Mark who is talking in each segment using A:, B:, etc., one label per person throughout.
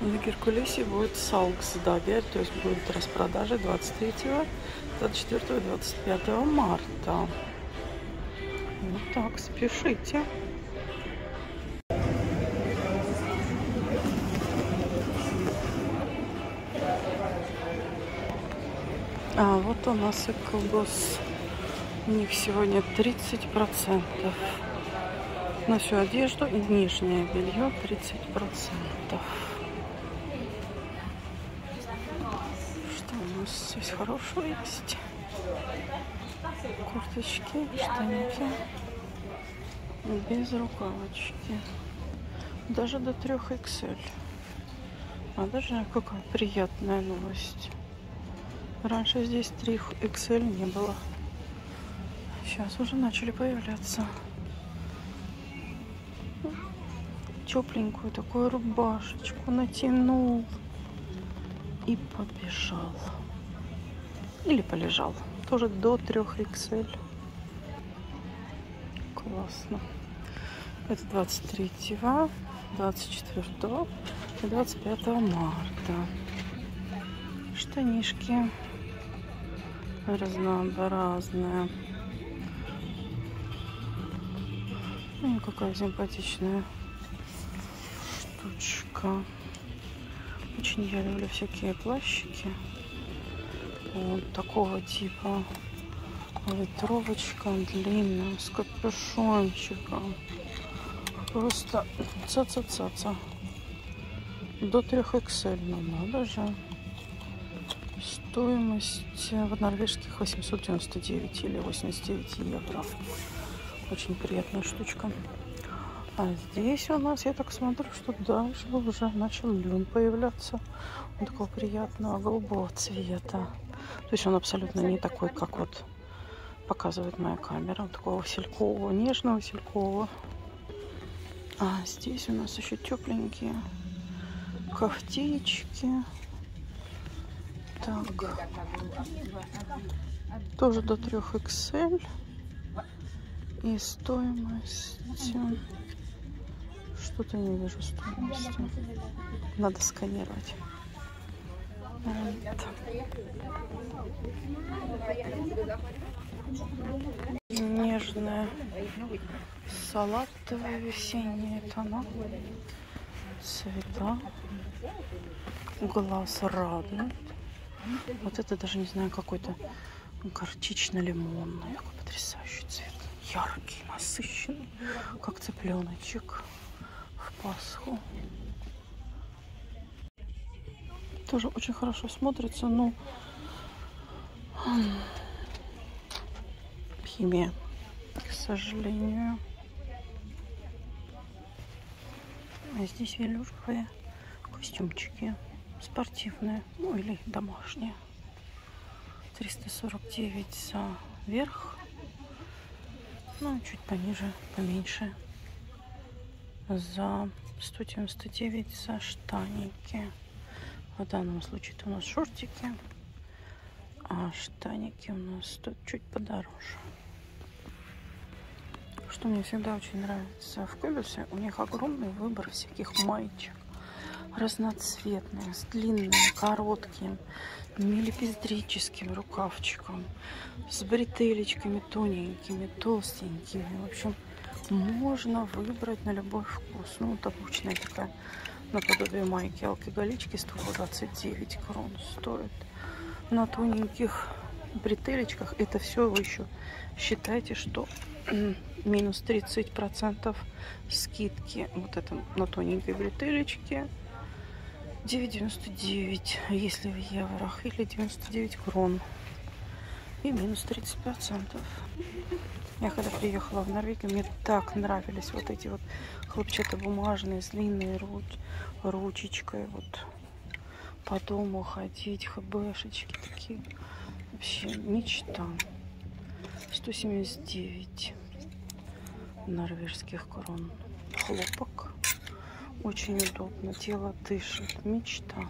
A: На Геркулесе будет Салкс Дагер, то есть будет распродажа 23, 24, 25 марта. Вот так, спешите. А вот у нас и колгос. У них сегодня 30% на всю одежду и нижнее белье 30%. Что у нас здесь хорошего есть? Курточки, штаники без рукавочки. Даже до 3 XL. А даже какая приятная новость. Раньше здесь 3 XL не было. Сейчас уже начали появляться. Тепленькую такую рубашечку натянул и побежал. Или полежал. Тоже до 3 XL. Классно. Это 23, 24 и 25 марта. Штанишки разнообразная. Ну, какая симпатичная штучка. Очень я люблю всякие плащики. Вот такого типа. Ветровочка длинная с капюшончиком. Просто ца-ца-ца-ца. До 3 XL, ну надо же. Стоимость в норвежских 899 или 89 евро. Очень приятная штучка. А здесь у нас, я так смотрю, что дальше уже начал лен появляться. Он такого приятного голубого цвета. То есть он абсолютно не такой, как вот показывает моя камера. Он такого василькового, нежного василькового. А здесь у нас еще тепленькие кофтички. Так. Тоже до 3 XL. И стоимость... Что-то не вижу стоимости. Надо сканировать. Вот. Нежная салатовая весенняя тона. Цвета. Глаз радует. Вот это даже не знаю, какой-то горчично-лимонный. Какой потрясающий цвет. Яркий, насыщенный. Как цыпленочек в Пасху. Тоже очень хорошо смотрится, но химия, к сожалению. А здесь велюровые костюмчики спортивные, ну или домашние. 349 за верх, ну чуть пониже, поменьше. За 199 за штаники. В данном случае это у нас шортики, а штаники у нас стоят чуть подороже. Что мне всегда очень нравится в Кобельсе, у них огромный выбор всяких маечек разноцветные, с длинным, коротким, милипиздрическим рукавчиком, с бретелечками тоненькими, толстенькими. В общем, можно выбрать на любой вкус. Ну, вот обычная такая, наподобие майки алкоголички, 129 крон стоит. На тоненьких бретелечках это все вы еще считайте, что минус 30 процентов скидки вот это на тоненькой бретелечке 9,99, если в еврох, или 99 крон. И минус 30 процентов. Я когда приехала в Норвегию, мне так нравились вот эти вот хлопчатобумажные, с длинной руч, ручечкой. Вот по дому ходить, хбшечки такие. Вообще мечта. 179 норвежских крон. Хлопок. Очень удобно. Тело дышит. Мечта.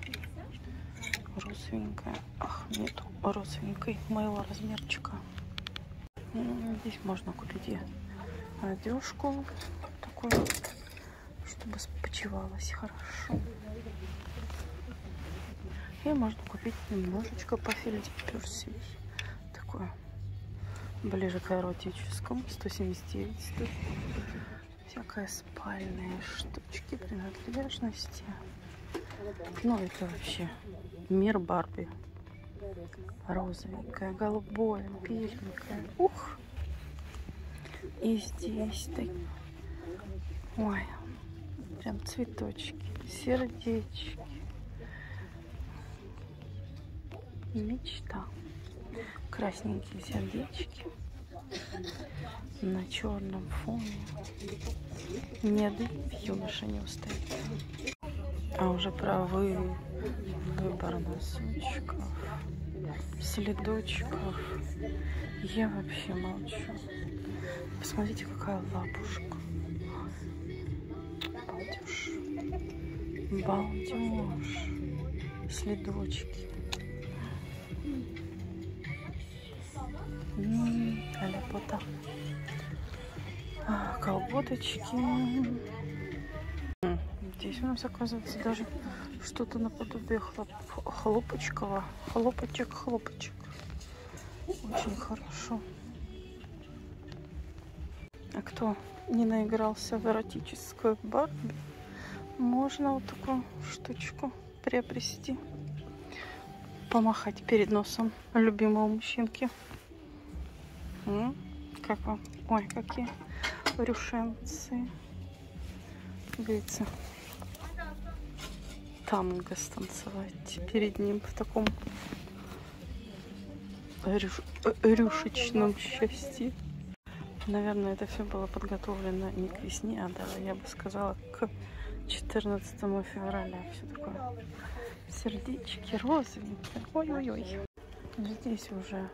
A: Розовенькая. Ах, нету розовенькой моего размерчика. Здесь можно купить одежку такую, чтобы почевалась хорошо. И можно купить немножечко по Филиппе Перси. Такое ближе к эротическому. 179 стоит. Всякая спальные штучки, принадлежности. Ну, это вообще мир Барби. Розовенькая, голубое, беленькое. Ух! И здесь так... Ой, прям цветочки, сердечки. Мечта. Красненькие сердечки на черном фоне. Ни один юноша не устоит. А уже про вы... выбор носочков, следочков. Я вообще молчу. Посмотрите, какая лапушка. Балдеж. Балдеж. Следочки. А ляпота. А, колготочки. Здесь у нас оказывается даже что-то наподобие хлоп... хлопочкова. Хлопочек, хлопочек. Очень хорошо. А кто не наигрался в эротическую Барби, можно вот такую штучку приобрести. Помахать перед носом любимого мужчинки. М? Как вам? Ой, какие рюшенцы. Видите? Танго станцевать перед ним в таком рюш... рюшечном счастье. Наверное, это все было подготовлено не к весне, а даже, я бы сказала, к 14 февраля. Все такое сердечки розовенькие. Ой-ой-ой. Здесь уже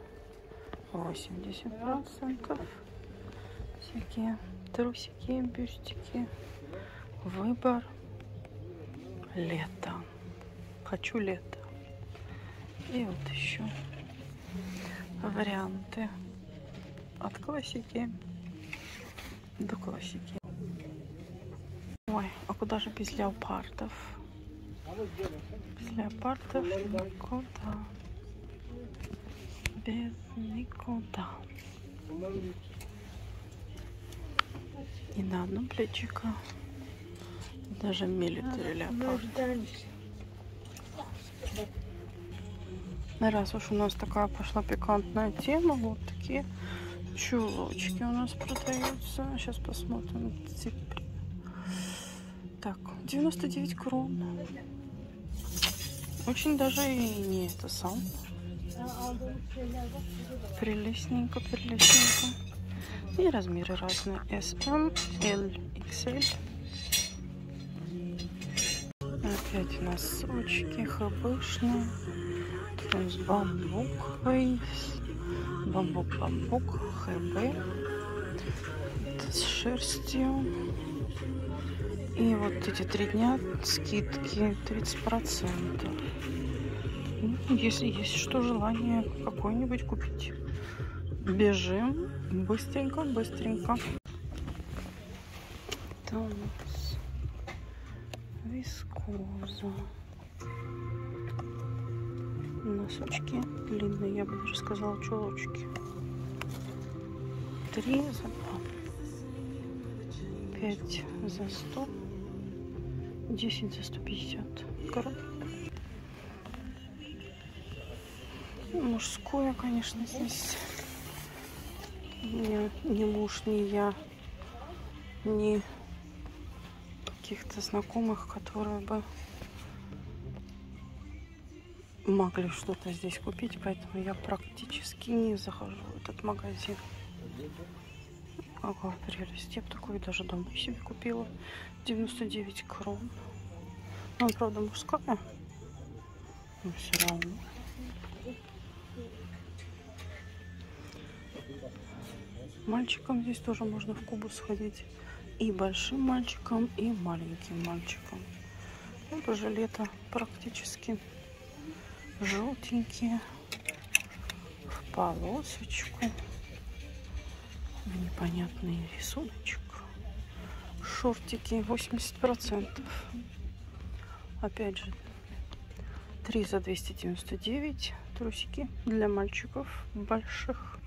A: 80%. Всякие трусики, бюстики. Выбор. Лето. Хочу лето. И вот еще варианты от классики до классики. Ой, а куда же без леопардов? Без леопардов никуда. Без никуда. И на одно плечико даже милитари леопард. Раз уж у нас такая пошла пикантная тема, вот такие чулочки у нас продаются. Сейчас посмотрим. Так, 99 крон. Очень даже и не это сам. Прелестненько, прелестненько. И размеры разные. SM, L, XL. Опять носочки хбшные. Тут с бамбук вейс. Бамбук, бамбук, хб. С шерстью. И вот эти три дня скидки 30%. Ну, если есть что желание какой-нибудь купить. Бежим быстренько, быстренько. Томас. Вискоза. Носочки длинные, я бы даже сказала, чулочки. Три за два. Пять за сто. Десять за сто пятьдесят. Мужское, конечно, здесь ни, ни муж, ни я, ни каких-то знакомых, которые бы могли что-то здесь купить, поэтому я практически не захожу в этот магазин. Какая прелесть. Я бы такую даже домой себе купила. 99 крон. Он, правда, мужская. Но все равно. Мальчикам здесь тоже можно в Кубу сходить. И большим мальчикам, и маленьким мальчикам. Вот уже лето практически. Желтенькие. В полосочку. В непонятный рисуночек. Шортики 80%. Опять же, 3 за 299 трусики для мальчиков больших.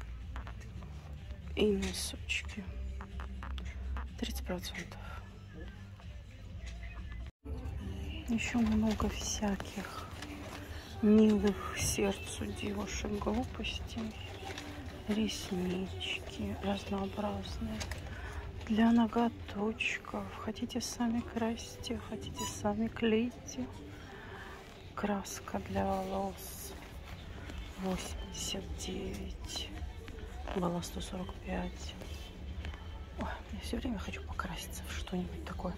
A: И носочки. 30 процентов. Еще много всяких милых сердцу девушек глупостей. Реснички разнообразные. Для ноготочков. Хотите сами красьте, хотите сами клейте. Краска для волос 89. Было 145. Ой, я все время хочу покраситься в что-нибудь такое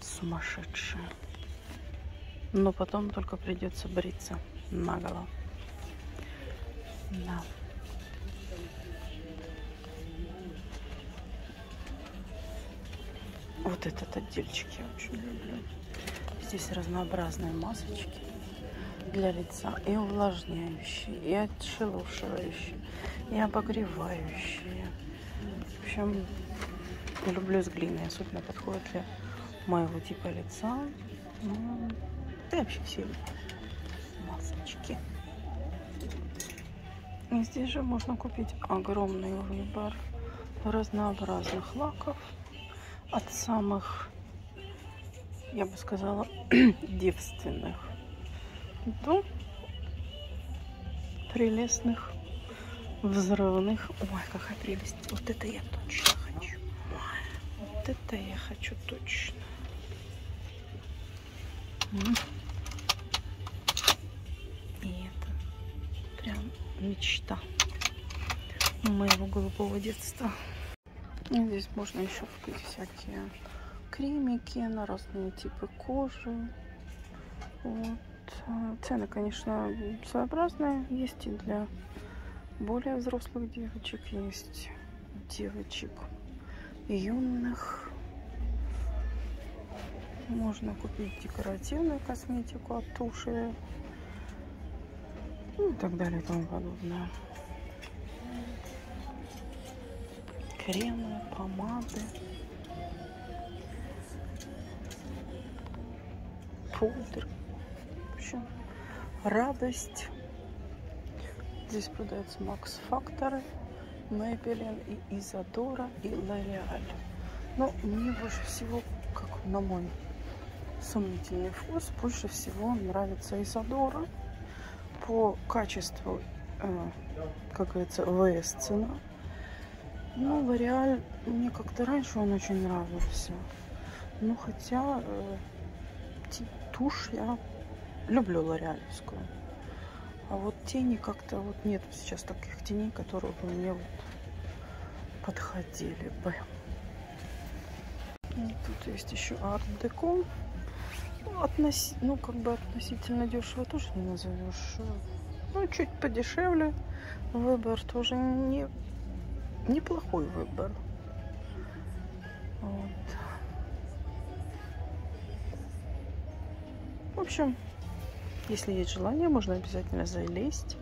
A: сумасшедшее. Но потом только придется бриться наголо. Да. Вот этот отдельчик я очень люблю. Здесь разнообразные масочки для лица. И увлажняющие, и отшелушивающие, и обогревающие. В общем, люблю с глиной. Особенно подходит для моего типа лица. Ну, да вообще все масочки. И здесь же можно купить огромный выбор разнообразных лаков от самых, я бы сказала, девственных до прелестных, взрывных. Ой, какая прелесть. Вот это я. Вот это я хочу точно. И это прям мечта моего голубого детства. И здесь можно еще купить всякие кремики на разные типы кожи. Вот. Цены, конечно, своеобразные. Есть и для более взрослых девочек, есть девочек юных. Можно купить декоративную косметику от туши ну, и так далее и тому подобное. кремы, помады, пудр. В общем, радость. Здесь продаются Макс Факторы, Maybelline и Изадора и L'Oreal. Но мне больше всего, как на мой сомнительный вкус, больше всего нравится Изадора. По качеству, э, как говорится, ВС цена ну, Лореаль, мне как-то раньше он очень нравился. Ну, хотя э, тушь я люблю лореалевскую. А вот тени как-то вот нет сейчас таких теней, которые бы мне вот подходили бы. И тут есть еще арт-деко. Ну, относи... ну, как бы относительно дешево тоже не назовешь. Ну, чуть подешевле. Выбор тоже не неплохой выбор. Вот. В общем, если есть желание, можно обязательно залезть,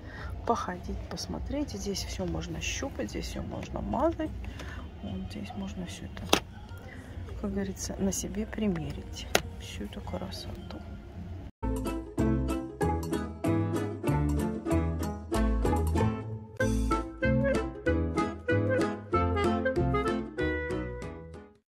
A: походить, посмотреть. Здесь все можно щупать, здесь все можно мазать. Вот здесь можно все это, как говорится, на себе примерить. Всю эту красоту.